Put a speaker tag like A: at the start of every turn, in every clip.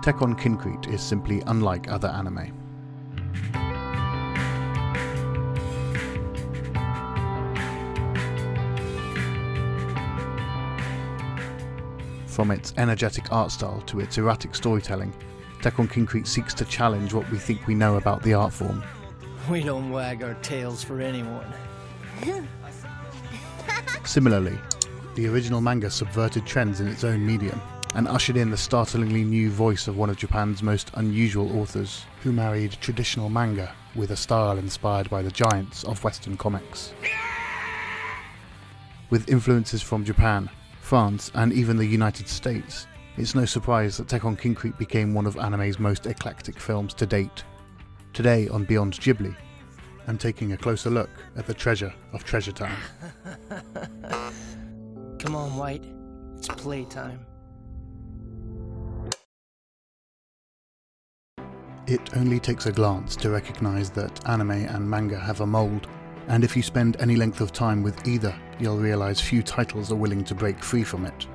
A: Tekkon Kinkreet is simply unlike other anime. From its energetic art style to its erratic storytelling, Tekkon Kinkreet seeks to challenge what we think we know about the art form.
B: We don't wag our tails for anyone.
A: Similarly, the original manga subverted trends in its own medium and ushered in the startlingly new voice of one of Japan's most unusual authors, who married traditional manga with a style inspired by the giants of Western comics. With influences from Japan, France, and even the United States, it's no surprise that Tekkon Kinkreet became one of anime's most eclectic films to date. Today on Beyond Ghibli, I'm taking a closer look at the treasure of Treasure Town.
B: Come on, White. It's playtime.
A: It only takes a glance to recognize that anime and manga have a mold, and if you spend any length of time with either, you'll realize few titles are willing to break free from it.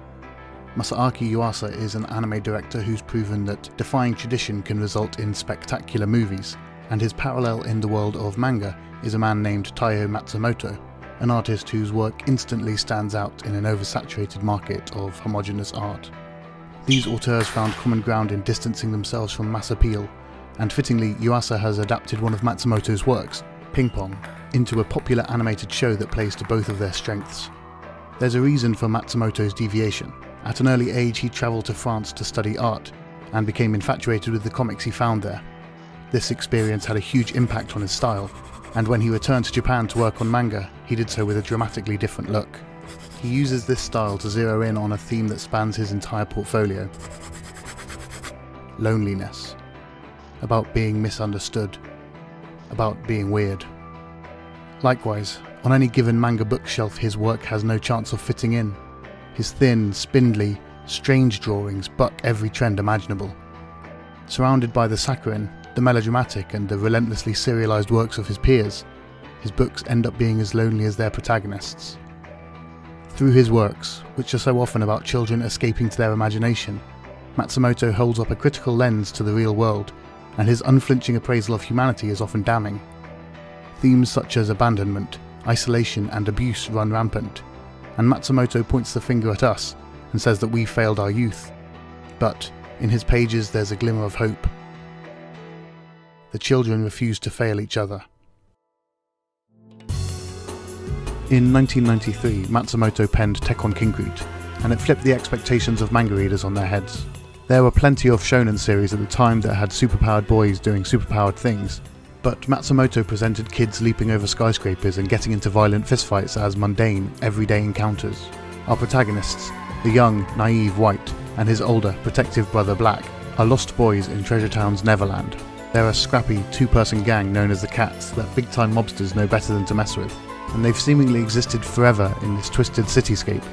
A: Masaaki Yuasa is an anime director who's proven that defying tradition can result in spectacular movies, and his parallel in the world of manga is a man named Taiyo Matsumoto, an artist whose work instantly stands out in an oversaturated market of homogenous art. These auteurs found common ground in distancing themselves from mass appeal, and fittingly, Yuasa has adapted one of Matsumoto's works, Ping Pong, into a popular animated show that plays to both of their strengths. There's a reason for Matsumoto's deviation. At an early age, he travelled to France to study art, and became infatuated with the comics he found there. This experience had a huge impact on his style, and when he returned to Japan to work on manga, he did so with a dramatically different look. He uses this style to zero in on a theme that spans his entire portfolio loneliness, about being misunderstood, about being weird. Likewise, on any given manga bookshelf, his work has no chance of fitting in. His thin, spindly, strange drawings buck every trend imaginable. Surrounded by the saccharine, the melodramatic, and the relentlessly serialized works of his peers, his books end up being as lonely as their protagonists. Through his works, which are so often about children escaping to their imagination, Matsumoto holds up a critical lens to the real world, and his unflinching appraisal of humanity is often damning. Themes such as abandonment, isolation, and abuse run rampant, and Matsumoto points the finger at us and says that we failed our youth. But in his pages, there's a glimmer of hope. The children refuse to fail each other. In 1993, Matsumoto penned Tekkon Kinkreet, and it flipped the expectations of manga readers on their heads. There were plenty of shonen series at the time that had superpowered boys doing superpowered things, but Matsumoto presented kids leaping over skyscrapers and getting into violent fistfights as mundane, everyday encounters. Our protagonists, the young, naive White, and his older, protective brother Black, are lost boys in Treasure Town's Neverland. They're a scrappy, two person gang known as the Cats that big time mobsters know better than to mess with, and they've seemingly existed forever in this twisted cityscape,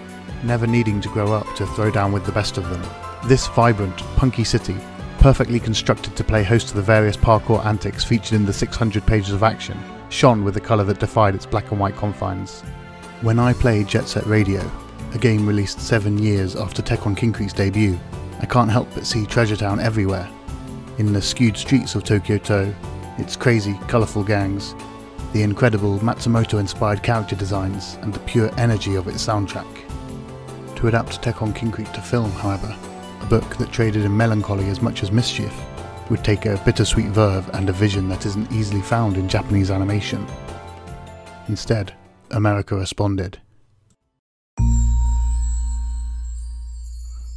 A: never needing to grow up to throw down with the best of them. This vibrant, punky city, perfectly constructed to play host to the various parkour antics featured in the 600 pages of action, shone with a colour that defied its black and white confines. When I play Jet Set Radio, a game released seven years after Tekkon Kinkreet's debut, I can't help but see Treasure Town everywhere. In the skewed streets of Tokyo To, its crazy, colourful gangs, the incredible Matsumoto inspired character designs, and the pure energy of its soundtrack. To adapt Tekkon Kinkreet to film, however, a book that traded in melancholy as much as mischief, would take a bittersweet verve and a vision that isn't easily found in Japanese animation. Instead, America responded.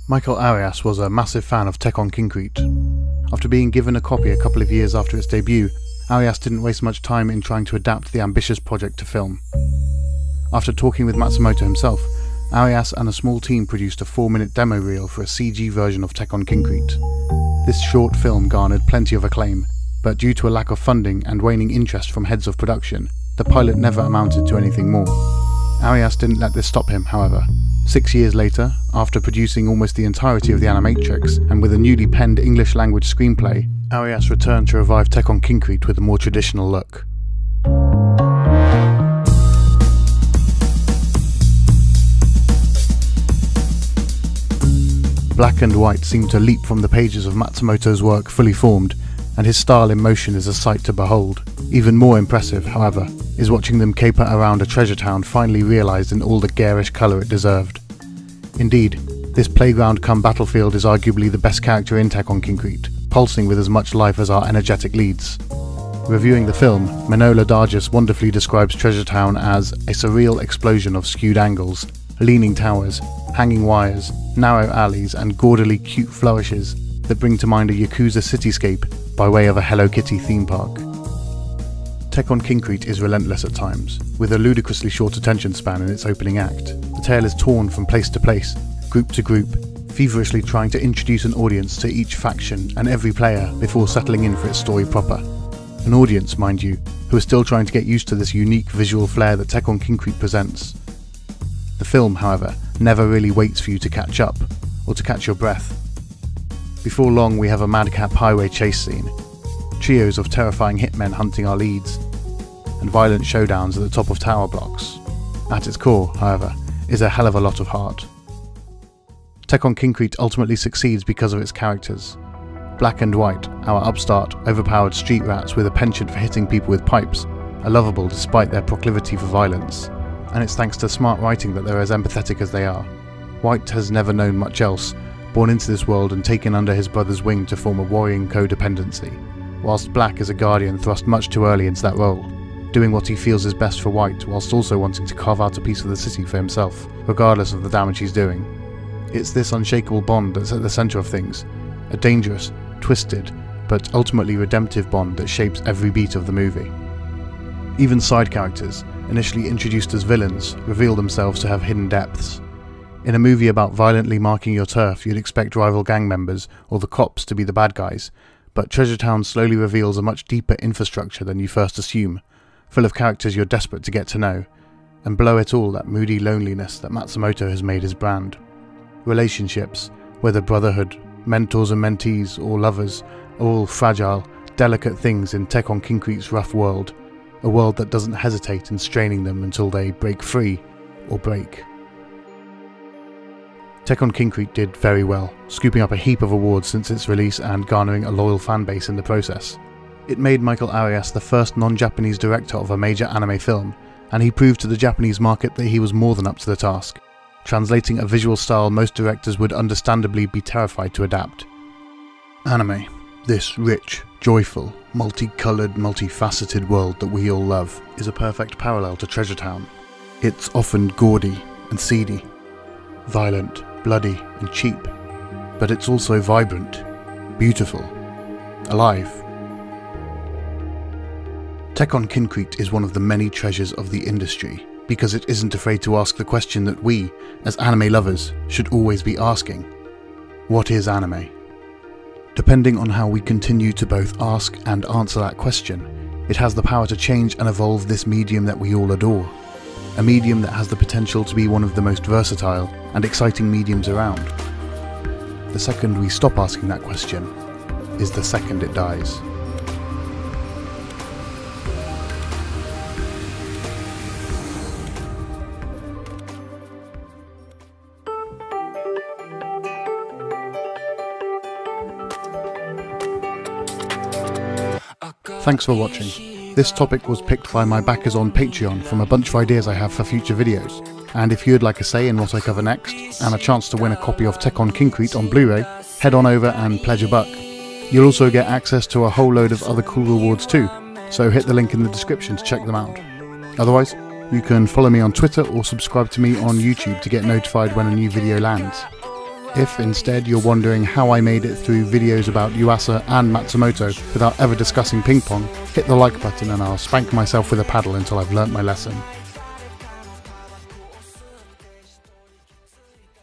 A: Michael Arias was a massive fan of Tekkon Kinkreet. After being given a copy a couple of years after its debut, Arias didn't waste much time in trying to adapt the ambitious project to film. After talking with Matsumoto himself, Arias and a small team produced a 4 minute demo reel for a CG version of Tekkon Kinkreet. This short film garnered plenty of acclaim, but due to a lack of funding and waning interest from heads of production, the pilot never amounted to anything more. Arias didn't let this stop him, however. Six years later, after producing almost the entirety of the Animatrix, and with a newly penned English language screenplay, Arias returned to revive Tekkon Kinkreet with a more traditional look. Black and white seem to leap from the pages of Matsumoto's work fully formed, and his style in motion is a sight to behold. Even more impressive, however, is watching them caper around a treasure town finally realised in all the garish colour it deserved. Indeed, this playground come battlefield is arguably the best character in Tekkonkinkreet, pulsing with as much life as our energetic leads. Reviewing the film, Manohla Dargis wonderfully describes Treasure Town as a surreal explosion of skewed angles, leaning towers, hanging wires, narrow alleys, and gaudily cute flourishes that bring to mind a Yakuza cityscape by way of a Hello Kitty theme park. Tekkonkinkreet is relentless at times, with a ludicrously short attention span in its opening act. The tale is torn from place to place, group to group, feverishly trying to introduce an audience to each faction and every player before settling in for its story proper. An audience, mind you, who are still trying to get used to this unique visual flair that Tekkonkinkreet presents. The film, however, never really waits for you to catch up, or to catch your breath. Before long we have a madcap highway chase scene, trios of terrifying hitmen hunting our leads, and violent showdowns at the top of tower blocks. At its core, however, is a hell of a lot of heart. Tekkonkinkreet ultimately succeeds because of its characters. Black and White, our upstart, overpowered street rats with a penchant for hitting people with pipes, are lovable despite their proclivity for violence, and it's thanks to smart writing that they're as empathetic as they are. White has never known much else, born into this world and taken under his brother's wing to form a worrying codependency, whilst Black is a guardian thrust much too early into that role, doing what he feels is best for White whilst also wanting to carve out a piece of the city for himself, regardless of the damage he's doing. It's this unshakable bond that's at the centre of things, a dangerous, twisted, but ultimately redemptive bond that shapes every beat of the movie. Even side characters, initially introduced as villains, reveal themselves to have hidden depths. In a movie about violently marking your turf, you'd expect rival gang members or the cops to be the bad guys, but Treasure Town slowly reveals a much deeper infrastructure than you first assume, full of characters you're desperate to get to know, and below it all that moody loneliness that Matsumoto has made his brand. Relationships, whether brotherhood, mentors and mentees, or lovers, are all fragile, delicate things in Tekkonkinkreet's rough world, a world that doesn't hesitate in straining them until they break free or break. Tekkonkinkreet did very well, scooping up a heap of awards since its release and garnering a loyal fanbase in the process. It made Michael Arias the first non-Japanese director of a major anime film, and he proved to the Japanese market that he was more than up to the task, translating a visual style most directors would understandably be terrified to adapt. Anime, this rich, joyful, multicoloured, multifaceted world that we all love, is a perfect parallel to Treasure Town. It's often gaudy and seedy, violent, bloody and cheap, but it's also vibrant, beautiful, alive. Tekkonkinkreet is one of the many treasures of the industry because it isn't afraid to ask the question that we, as anime lovers, should always be asking. What is anime? Depending on how we continue to both ask and answer that question, it has the power to change and evolve this medium that we all adore. A medium that has the potential to be one of the most versatile and exciting mediums around. The second we stop asking that question is the second it dies. Thanks for watching. This topic was picked by my backers on Patreon from a bunch of ideas I have for future videos. And if you'd like a say in what I cover next, and a chance to win a copy of Tekkonkinkreet on Blu-ray, head on over and pledge a buck. You'll also get access to a whole load of other cool rewards too, so hit the link in the description to check them out. Otherwise, you can follow me on Twitter or subscribe to me on YouTube to get notified when a new video lands. If instead you're wondering how I made it through videos about Yuasa and Matsumoto without ever discussing ping pong, hit the like button and I'll spank myself with a paddle until I've learnt my lesson.